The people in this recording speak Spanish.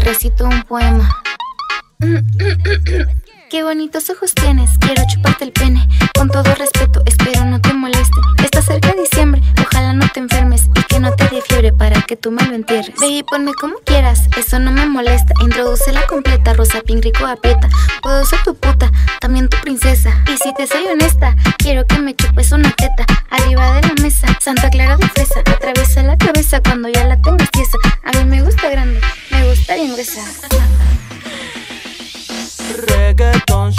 recito un poema. Qué bonitos ojos tienes, quiero chuparte el pene. Con todo respeto, espero no te moleste. Está cerca diciembre, ojalá no te enfermes y que no te dé fiebre para que tú me lo entierres. Ve y ponme como quieras, eso no me molesta. Introduce la completa, rosa, pink, rico, aprieta. Puedo ser tu puta, también tu princesa. Y si te soy honesta, quiero que me chupes una teta. Arriba de la mesa, Santa Clara de fresa. Atraviesa la cabeza cuando ya Reggaeton